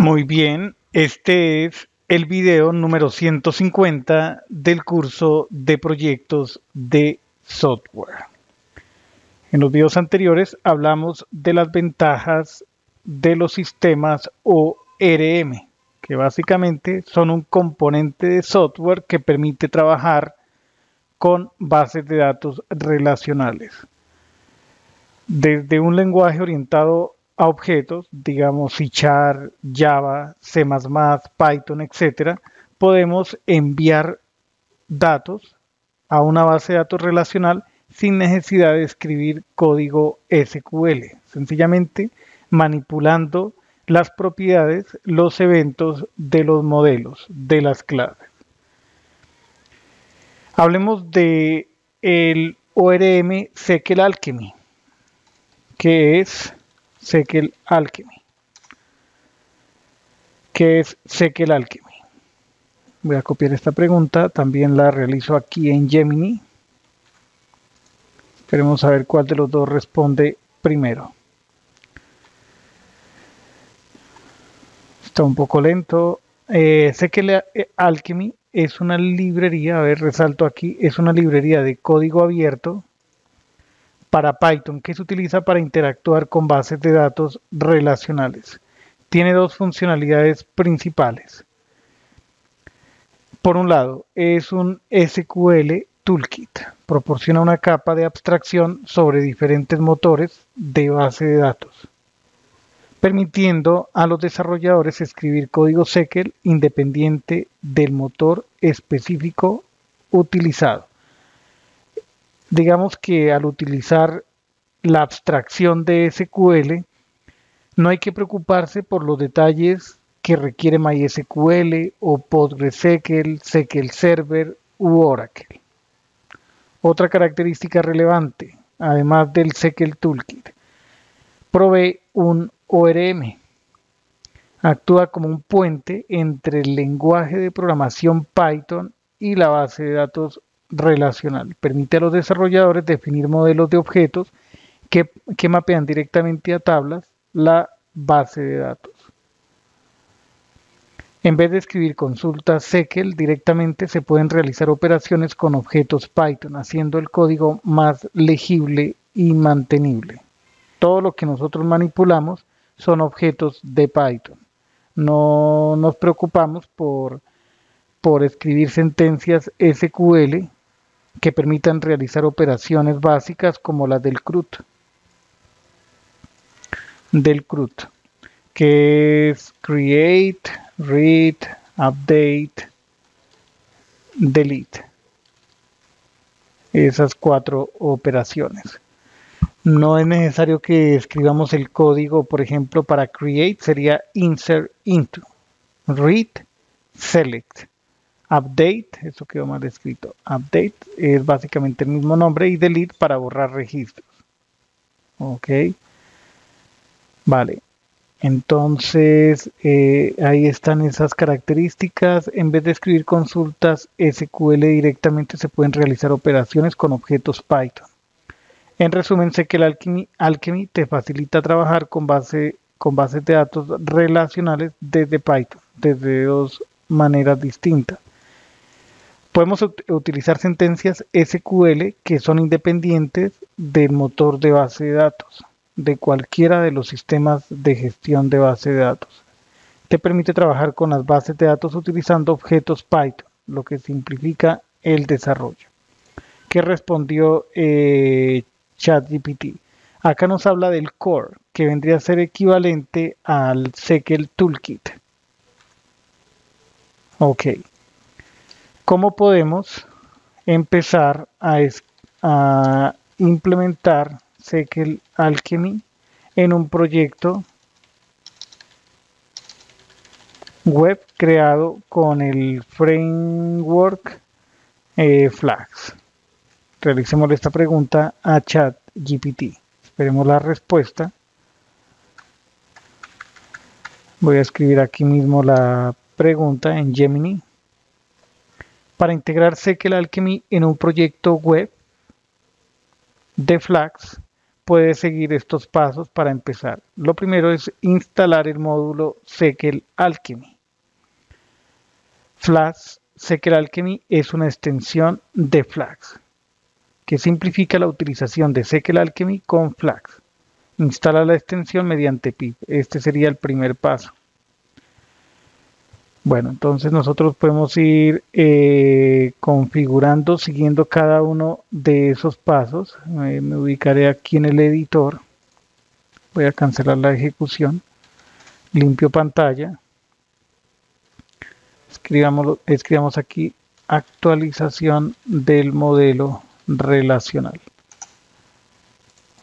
Muy bien, este es el video número 150 del curso de proyectos de software. En los videos anteriores hablamos de las ventajas de los sistemas ORM, que básicamente son un componente de software que permite trabajar con bases de datos relacionales. Desde un lenguaje orientado a objetos, digamos C Java, C++, Python, etc., podemos enviar datos a una base de datos relacional sin necesidad de escribir código SQL, sencillamente manipulando las propiedades, los eventos de los modelos, de las clases. Hablemos de el ORM SQL Alchemy, que es SQL Alchemy. ¿Qué es SQL Alchemy? Voy a copiar esta pregunta, también la realizo aquí en Gemini. Queremos saber cuál de los dos responde primero. Está un poco lento. Eh, Alchemy es una librería, a ver, resalto aquí, es una librería de código abierto para Python que se utiliza para interactuar con bases de datos relacionales. Tiene dos funcionalidades principales. Por un lado, es un SQL Toolkit. Proporciona una capa de abstracción sobre diferentes motores de base de datos, permitiendo a los desarrolladores escribir código SQL independiente del motor específico utilizado digamos que al utilizar la abstracción de SQL, no hay que preocuparse por los detalles que requiere MySQL o PostgreSQL, SQL Server u Oracle. Otra característica relevante, además del SQL Toolkit, provee un ORM. Actúa como un puente entre el lenguaje de programación Python y la base de datos relacional. Permite a los desarrolladores definir modelos de objetos que, que mapean directamente a tablas la base de datos. En vez de escribir consultas SQL directamente, se pueden realizar operaciones con objetos Python, haciendo el código más legible y mantenible. Todo lo que nosotros manipulamos son objetos de Python. No nos preocupamos por, por escribir sentencias SQL que permitan realizar operaciones básicas como las del CRUD. Del CRUD, que es create, read, update, delete. Esas cuatro operaciones. No es necesario que escribamos el código, por ejemplo, para create sería insert into, read, select, Update, eso quedó mal escrito. Update es básicamente el mismo nombre y delete para borrar registros. Ok. Vale. Entonces, eh, ahí están esas características. En vez de escribir consultas SQL directamente, se pueden realizar operaciones con objetos Python. En resumen, sé que el Alchemy, te facilita trabajar con, base, con bases de datos relacionales desde Python, desde dos maneras distintas. Podemos utilizar sentencias SQL que son independientes del motor de base de datos, de cualquiera de los sistemas de gestión de base de datos. Te permite trabajar con las bases de datos utilizando objetos Python, lo que simplifica el desarrollo. ¿Qué respondió eh, ChatGPT? Acá nos habla del core, que vendría a ser equivalente al SQL Toolkit. Ok. ¿Cómo podemos empezar a, implementar SQL Alchemy en un proyecto web creado con el framework eh, Flags? Realicemos esta pregunta a ChatGPT. Esperemos la respuesta. Voy a escribir aquí mismo la pregunta en Gemini para integrar SQL Alchemy en un proyecto web de Flags, puede seguir estos pasos para empezar. Lo primero es instalar el módulo Sequel Alchemy. Flash Sequel Alchemy es una extensión de Flax que simplifica la utilización de Sequel Alchemy con Flax. Instala la extensión mediante pip. Este sería el primer paso. Bueno, entonces nosotros podemos ir eh, configurando, siguiendo cada uno de esos pasos. Eh, me ubicaré aquí en el editor. Voy a cancelar la ejecución. Limpio pantalla. Escribamos, escribamos aquí actualización del modelo relacional.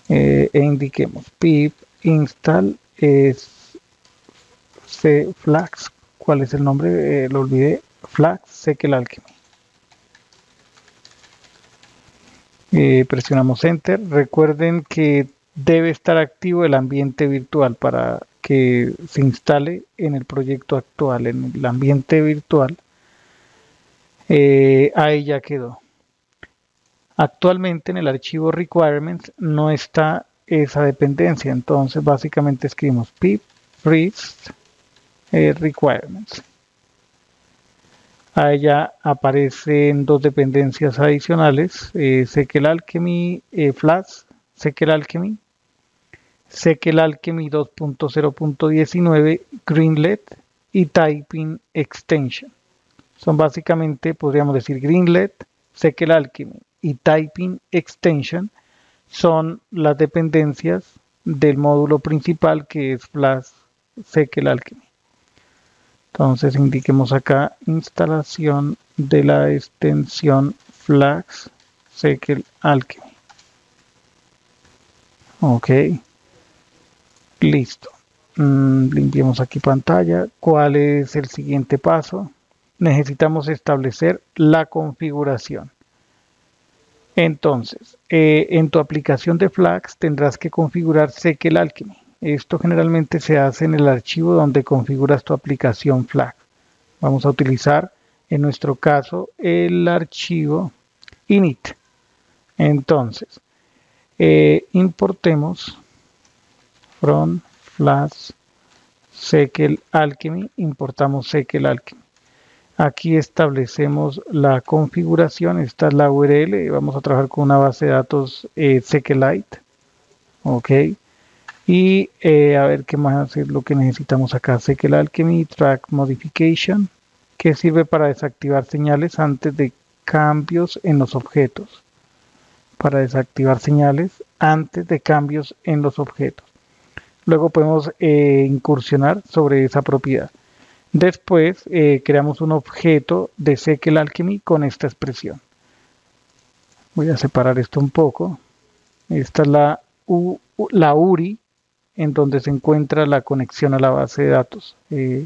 Eh, e indiquemos pip install es flags ¿Cuál es el nombre? Eh, lo olvidé. Flags Sequel Alchemy. Eh, presionamos Enter. Recuerden que debe estar activo el ambiente virtual para que se instale en el proyecto actual, en el ambiente virtual. Eh, ahí ya quedó. Actualmente en el archivo requirements no está esa dependencia, entonces básicamente escribimos pip freeze eh, requirements. Ahí ya aparecen dos dependencias adicionales, eh, Sequel Alchemy eh, Sequel Alchemy, Sequel Alchemy 2.0.19, Greenlet y Typing Extension. Son básicamente, podríamos decir, Greenlet, Sequel Alchemy y Typing Extension son las dependencias del módulo principal que es Flash Sequel Alchemy. Entonces indiquemos acá instalación de la extensión Flags Sequel Alchemy. Ok. Listo. Mm, limpiemos aquí pantalla. ¿Cuál es el siguiente paso? Necesitamos establecer la configuración. Entonces, eh, en tu aplicación de Flags tendrás que configurar Sequel Alchemy. Esto generalmente se hace en el archivo donde configuras tu aplicación Flag. Vamos a utilizar, en nuestro caso, el archivo init. Entonces, eh, importemos from flash alchemy, importamos sequel alchemy. Aquí establecemos la configuración, esta es la URL, vamos a trabajar con una base de datos eh, SQLite. Y eh, a ver qué más es lo que necesitamos acá. Sé Alchemy Track Modification, que sirve para desactivar señales antes de cambios en los objetos. Para desactivar señales antes de cambios en los objetos. Luego podemos eh, incursionar sobre esa propiedad. Después eh, creamos un objeto de Sequel Alchemy con esta expresión. Voy a separar esto un poco. Esta es la, la URI en donde se encuentra la conexión a la base de datos. Eh,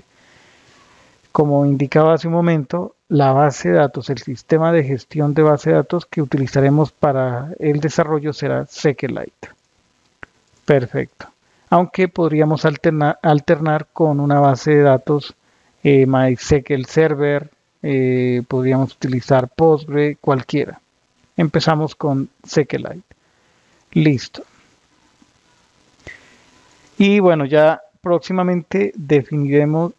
como indicaba hace un momento, la base de datos, el sistema de gestión de base de datos que utilizaremos para el desarrollo será SQLite. Perfecto. Aunque podríamos alternar, con una base de datos eh, MySQL Server, eh, podríamos utilizar Postgre, cualquiera. Empezamos con SQLite. Listo. Y bueno, ya próximamente definiremos,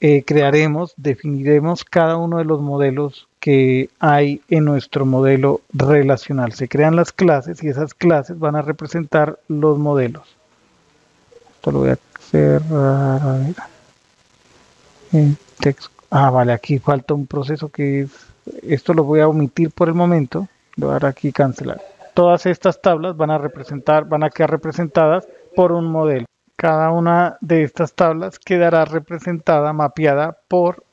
eh, crearemos, definiremos cada uno de los modelos que hay en nuestro modelo relacional. Se crean las clases y esas clases van a representar los modelos. Esto lo voy a cerrar. Ver. Ah, vale, aquí falta un proceso que es. Esto lo voy a omitir por el momento. Lo voy a dar aquí cancelar. Todas estas tablas van a representar, van a quedar representadas por un modelo. Cada una de estas tablas quedará representada, mapeada por,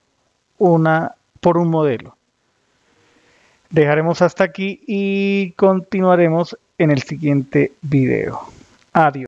una, por un modelo. Dejaremos hasta aquí y continuaremos en el siguiente video. Adiós.